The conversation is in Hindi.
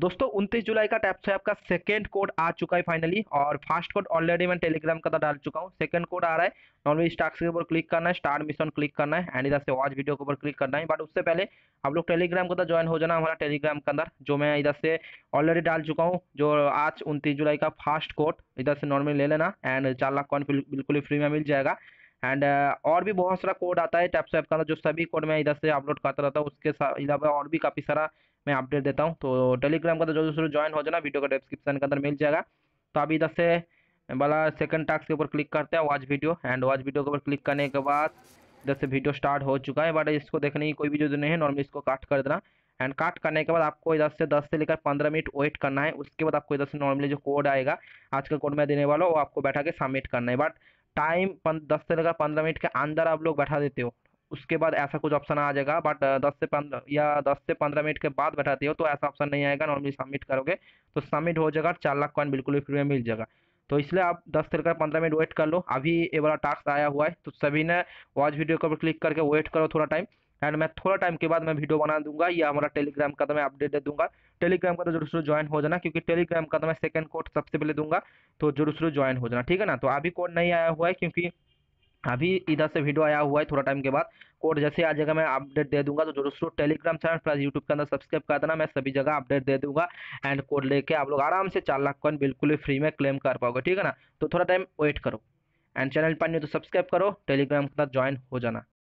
दोस्तों उनतीस जुलाई का टैप से आपका सेकेंड कोड आ चुका है फाइनली और फ़र्स्ट कोड ऑलरेडी मैं टेलीग्राम का डाल चुका हूँ। सेकंड कोड आ रहा है। नॉर्मली स्टार्ट के ऊपर क्लिक करना है स्टार मिशन क्लिक करना है एंड इधर से वॉच वीडियो के ऊपर क्लिक करना है। बट उससे पहले आप लोग टेलीग्राम को ज्वाइन हो जाना हमारा टेलीग्राम के अंदर जो मैं इधर से ऑलरेडी डाल चुका हूँ जो आज उनतीस जुलाई का फ़र्स्ट कोड इधर से नॉर्मली ले लेना एंड चार लाख कॉइन बिल्कुल ही फ्री में मिल जाएगा। एंड uh, और भी बहुत सारा कोड आता है टैप से का जो सभी कोड मैं इधर से अपलोड करता रहता हूँ उसके अलावा और भी काफ़ी सारा मैं अपडेट देता हूँ। तो टेलीग्राम का तो जो दूसरे ज्वाइन हो जाना वीडियो का डिस्क्रिप्शन के अंदर मिल जाएगा। तो अभी इधर से वाला सेकंड टास्क के ऊपर क्लिक करते हैं watch video and watch video के ऊपर क्लिक करने के बाद इधर से वीडियो स्टार्ट हो चुका है बट इसको देखने की कोई भी जो नहीं है नॉर्मली इसको काट कर देना। एंड काट करने के बाद आपको इधर से 10 से लेकर 15 मिनट वेट करना है। उसके बाद आपको इधर से नॉर्मली जो कोड आएगा, आज का कोड मैं देने वाला हूँ, वो आपको बैठा के सबमिट करना है। बट टाइम दस से लेकर पंद्रह मिनट के अंदर आप लोग बैठा देते हो। उसके बाद ऐसा कुछ ऑप्शन आ जाएगा बट दस से पंद्रह या दस से पंद्रह मिनट के बाद बैठाते हो तो ऐसा ऑप्शन नहीं आएगा नॉर्मली सबमिट करोगे तो सबमिट हो जाएगा, चार लाख कॉइन बिल्कुल भी फ्री में मिल जाएगा। तो इसलिए आप दस से लेकर पंद्रह मिनट वेट कर लो, अभी ये वाला टास्क आया हुआ है तो सभी ने वॉच वीडियो के क्लिक करके वेट करो थोड़ा टाइम एंड मैं थोड़ा टाइम के बाद मैं वीडियो बना दूँगा, या हमारा टेलीग्राम का तो मैं अपडेट दे दूँगा। टेलीग्राम का तो ज़रूर शुरू ज्वाइन हो जाना, क्योंकि टेलीग्राम का तो मैं सेकंड कोड सबसे पहले दूँगा तो ज़रूर शुरू ज्वाइन हो जाना, ठीक है ना? तो अभी कोड नहीं आया हुआ है, क्योंकि अभी इधर से वीडियो आया हुआ है थोड़ा टाइम के बाद। कोड जैसे आ जाएगा मैं अपडेट दे दूँगा तो ज़रूर ज़रूर टेलीग्राम चैनल प्लस यूट्यूब के अंदर सब्सक्राइब कर देना, मैं सभी जगह अपडेट दे दूँगा। एंड कोड लेके आप लोग आराम से चार लाख कॉइन बिल्कुल ही फ्री में क्लेम कर पाओगे, ठीक है ना? तो थोड़ा टाइम वेट करो। एंड चैनल पर नहीं तो सब्सक्राइब करो टेलीग्राम के साथ ज्वाइन हो जाना।